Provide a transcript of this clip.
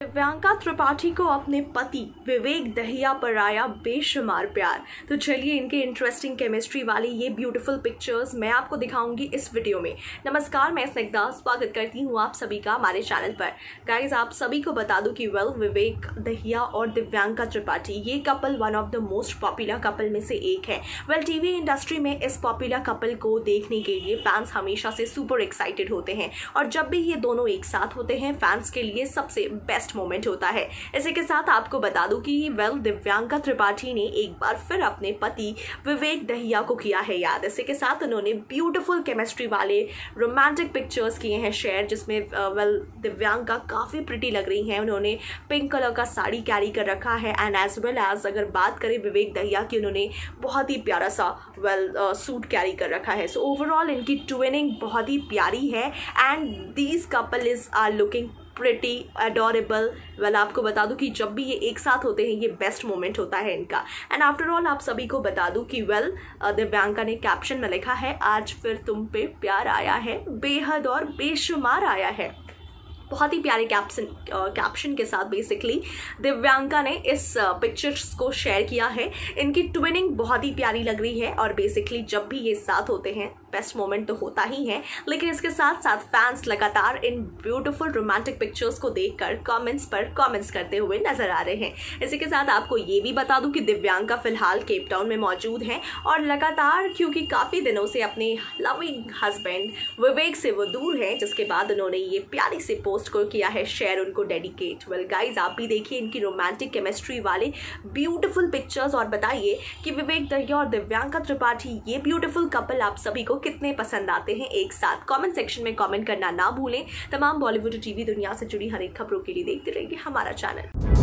दिव्यांका त्रिपाठी को अपने पति विवेक दहिया पर आया बेशुमार प्यार। तो चलिए इनके इंटरेस्टिंग केमिस्ट्री वाली ये ब्यूटीफुल पिक्चर्स मैं आपको दिखाऊँगी इस वीडियो में। नमस्कार, मैं स्निग्धा, स्वागत करती हूँ आप सभी का हमारे चैनल पर। गाइज़ आप सभी को बता दूँ कि वेल विवेक दहिया और दिव्यांका त्रिपाठी, ये couple one of the most popular couple में से एक है। वेल टीवी इंडस्ट्री में इस पॉपुलर कपल को देखने के लिए फैंस हमेशा से सुपर एक्साइटेड होते हैं। और जब भी ये दोनों एक साथ होते हैं फैंस के लिए सबसे बेस्ट बेस्ट मोमेंट होता है। इसी के साथ आपको बता दूँ कि वेल दिव्यांका त्रिपाठी ने एक बार फिर अपने पति विवेक दहिया को किया है याद। इसी के साथ उन्होंने ब्यूटीफुल केमिस्ट्री वाले रोमांटिक पिक्चर्स किए हैं शेयर जिसमें वेल दिव्यांका काफ़ी प्रिटी लग रही हैं। उन्होंने पिंक कलर का साड़ी कैरी कर रखा है एंड एज वेल एज अगर बात करें विवेक दहिया की उन्होंने बहुत ही प्यारा सा वेल सूट कैरी कर रखा है। सो so, ओवरऑल इनकी ट्विनिंग बहुत ही प्यारी है and these couple is are looking pretty adorable well आपको बता दूँ कि जब भी ये एक साथ होते हैं, ये बेस्ट मोमेंट होता है इनका. एंड आफ्टर ऑल आप सभी को बता दूँ कि वेल दिव्यांका ने कैप्शन में लिखा है, आज फिर तुम पे प्यार आया है, बेहद और बेशुमार आया है. बहुत ही प्यारे कैप्शन कैप्शन के साथ बेसिकली दिव्यांका ने इस पिक्चर्स को शेयर किया है। इनकी ट्विनिंग बहुत ही प्यारी लग रही है और बेसिकली जब भी ये साथ होते हैं बेस्ट मोमेंट तो होता ही है। लेकिन इसके साथ साथ फैंस लगातार इन ब्यूटीफुल रोमांटिक पिक्चर्स को देखकर कमेंट्स पर कमेंट्स करते हुए नज़र आ रहे हैं। इसी के साथ आपको ये भी बता दूँ कि दिव्यांका फ़िलहाल केपटाउन में मौजूद हैं और लगातार क्योंकि काफ़ी दिनों से अपने लविंग हस्बैंड विवेक से वो दूर हैं, जिसके बाद उन्होंने ये प्यारी से पोस्ट को किया है शेयर उनको डेडिकेट वेल गाइज़ आप भी देखिए इनकी रोमांटिक केमिस्ट्री वाले ब्यूटिफुल पिक्चर्स और बताइए कि विवेक दहिया और दिव्यांका त्रिपाठी, ये ब्यूटिफुल कपल आप सभी को कितने पसंद आते हैं? एक साथ कॉमेंट सेक्शन में कॉमेंट करना ना भूलें. तमाम बॉलीवुड टीवी दुनिया से जुड़ी हर एक खबरों के लिए देखते रहिए हमारा चैनल